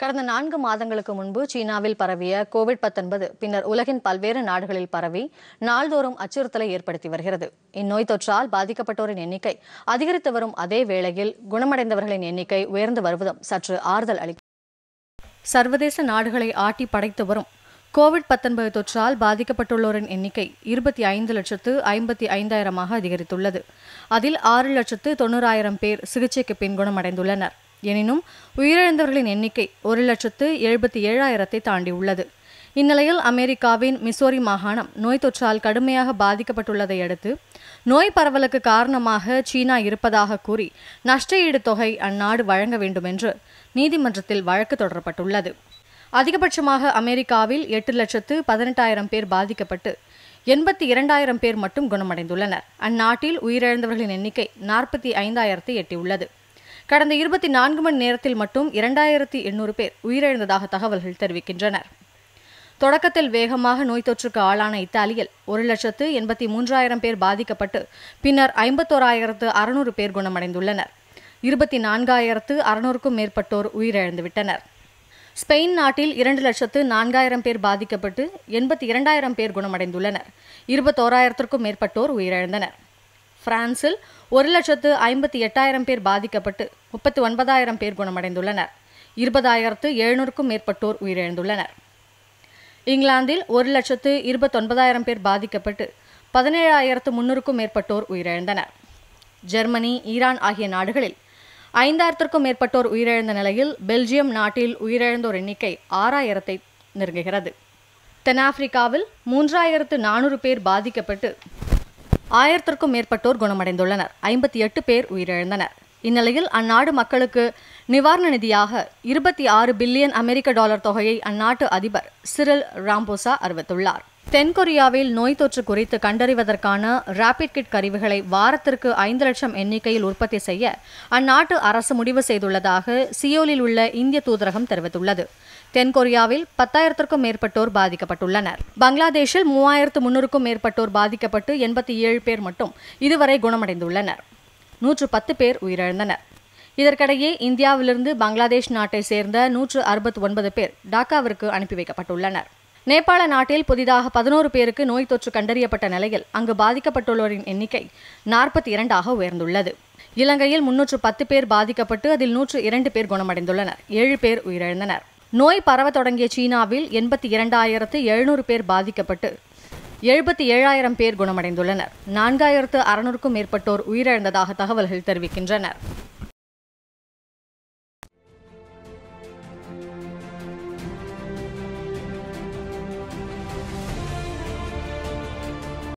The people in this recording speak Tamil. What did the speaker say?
கடந்த நான்கு மாதங்களுக்கு முன்பு சீனாவில் பரவிய கோவிட் 19 பின்னர் உலகின் பல்வேறு நாடுகளில் பரவி நாள்தோறும் அச்சுறுத்தலை ஏற்படுத்தி வருகிறது. இந்நோய் தொற்றால் பாதிக்கப்பட்டோரின் எண்ணிக்கை அதிகரித்து வரும் அதே வேளையில் குணமடைந்தவர்களின் எண்ணிக்கை உயர்ந்து வருவதும் சற்று ஆறுதல் அளிக்கும் சர்வதேச நாடுகளை ஆட்டி படைத்து வரும் கோவிட் 19 தொற்றால் பாதிக்கப்பட்டுள்ளோரின் எண்ணிக்கை இருபத்தி ஐந்து லட்சத்து ஐம்பத்தி ஐந்தாயிரமாக அதிகரித்துள்ளது. அதில் ஆறு லட்சத்து தொண்ணூறாயிரம் பேர் சிகிச்சைக்கு பின் குணமடைந்துள்ளனர். எனினும் உயிரிழந்தவர்களின் எண்ணிக்கை ஒரு லட்சத்து எழுபத்தி ஏழாயிரத்தை தாண்டியுள்ளது. இந்நிலையில் அமெரிக்காவின் மிசோரி மாகாணம் நோய் தொற்றால் கடுமையாக பாதிக்கப்பட்டுள்ளதை அடுத்து நோய் பரவலுக்கு காரணமாக சீனா இருப்பதாக கூறி நஷ்டஈடு தொகை அந்நாடு வழங்க வேண்டும் என்று நீதிமன்றத்தில் வழக்கு தொடரப்பட்டுள்ளது. அதிகபட்சமாக அமெரிக்காவில் எட்டு லட்சத்து பதினெட்டாயிரம் பேர் பாதிக்கப்பட்டு எண்பத்தி இரண்டாயிரம் பேர் மட்டும் குணமடைந்துள்ளனர். அந்நாட்டில் உயிரிழந்தவர்களின் எண்ணிக்கை நாற்பத்தி ஐந்தாயிரத்தை எட்டியுள்ளது. கடந்த இருபத்தி நான்கு மணி நேரத்தில் மட்டும் இரண்டாயிரத்தி எண்ணூறு பேர் உயிரிழந்ததாக தகவல்கள் தெரிவிக்கின்றனர். தொடக்கத்தில் வேகமாக நோய் தொற்றுக்கு ஆளான இத்தாலியில் ஒரு லட்சத்து எண்பத்தி மூன்றாயிரம் பேர் பாதிக்கப்பட்டு பின்னர் ஐம்பத்தோராயிரத்து அறுநூறு பேர் குணமடைந்துள்ளனர். இருபத்தி நான்காயிரத்து அறுநூறுக்கும் மேற்பட்டோர் உயிரிழந்துவிட்டனர். ஸ்பெயின் நாட்டில் இரண்டு லட்சத்து நான்காயிரம் பேர் பாதிக்கப்பட்டு எண்பத்தி இரண்டாயிரம் பேர் குணமடைந்துள்ளனர். இருபத்தோராயிரத்திற்கும் மேற்பட்டோர் உயிரிழந்தனர். பிரான்சில் ஒரு லட்சத்து ஐம்பத்தி எட்டாயிரம் பேர் பாதிக்கப்பட்டு முப்பத்தி ஒன்பதாயிரம் பேர் குணமடைந்துள்ளனர். இருபதாயிரத்து எழுநூறுக்கும் மேற்பட்டோர் உயிரிழந்துள்ளனர். இங்கிலாந்தில் ஒரு லட்சத்து இருபத்தொன்பதாயிரம் பேர் பாதிக்கப்பட்டு பதினேழாயிரத்து முன்னூறுக்கும் மேற்பட்டோர் உயிரிழந்தனர். ஜெர்மனி ஈரான் ஆகிய நாடுகளில் ஐந்தாயிரத்திற்கும் மேற்பட்டோர் உயிரிழந்த நிலையில் பெல்ஜியம் நாட்டில் உயிரிழந்தோர் எண்ணிக்கை ஆறாயிரத்தை நெருங்குகிறது. தென்னாப்பிரிக்காவில் மூன்றாயிரத்து நானூறு பேர் பாதிக்கப்பட்டு ஆயிரத்திற்கும் மேற்பட்டோர் குணமடைந்துள்ளனர். ஐம்பத்தி எட்டு பேர் உயிரிழந்தனர். இந்நிலையில் அந்நாடு மக்களுக்கு நிவாரண நிதியாக இருபத்தி ஆறு பில்லியன் அமெரிக்க டாலர் தொகையை அந்நாட்டு அதிபர் சிரில் ராம்போசா அறிவித்துள்ளார். தென்கொரியாவில் நோய் தொற்று குறித்து கண்டறிவதற்கான ரேபிட் கிட் கருவிகளை வாரத்திற்கு ஐந்து லட்சம் எண்ணிக்கையில் உற்பத்தி செய்ய அந்நாட்டு அரசு முடிவு செய்துள்ளதாக சியோலில் உள்ள இந்திய தூதரகம் தெரிவித்துள்ளது. தென்கொரியாவில் பத்தாயிரத்திற்கும் மேற்பட்டோர் பாதிக்கப்பட்டுள்ளனர். பங்களாதேஷில் மூவாயிரத்து முன்னூறுக்கும் மேற்பட்டோர் பாதிக்கப்பட்டு எண்பத்தி ஏழு பேர் மட்டும் இதுவரை குணமடைந்துள்ளனர். நூற்று பத்து பேர் உயிரிழந்தனர். இதற்கிடையே இந்தியாவிலிருந்து பங்களாதேஷ் நாட்டை சேர்ந்த நூற்று அறுபத்தி ஒன்பது பேர் டாக்காவிற்கு அனுப்பி வைக்கப்பட்டுள்ளனர். நேபாள நாட்டில் புதிதாக பதினோரு பேருக்கு நோய் தொற்று கண்டறியப்பட்ட நிலையில் அங்கு பாதிக்கப்பட்டுள்ளோரின் எண்ணிக்கை நாற்பத்தி இரண்டாக உயர்ந்துள்ளது. இலங்கையில் முன்னூற்று பத்து பேர் பாதிக்கப்பட்டு அதில் நூற்று இரண்டு பேர் குணமடைந்துள்ளனர். ஏழு பேர் உயிரிழந்தனர். நோய் பரவ தொடங்கிய சீனாவில் எண்பத்தி இரண்டாயிரத்து எழுநூறு பேர் பாதிக்கப்பட்டு எழுபத்தி ஏழாயிரம் பேர் குணமடைந்துள்ளனர். நான்காயிரத்து அறுநூறுக்கும் மேற்பட்டோர் உயிரிழந்ததாக தகவல்கள் தெரிவிக்கின்றனர்.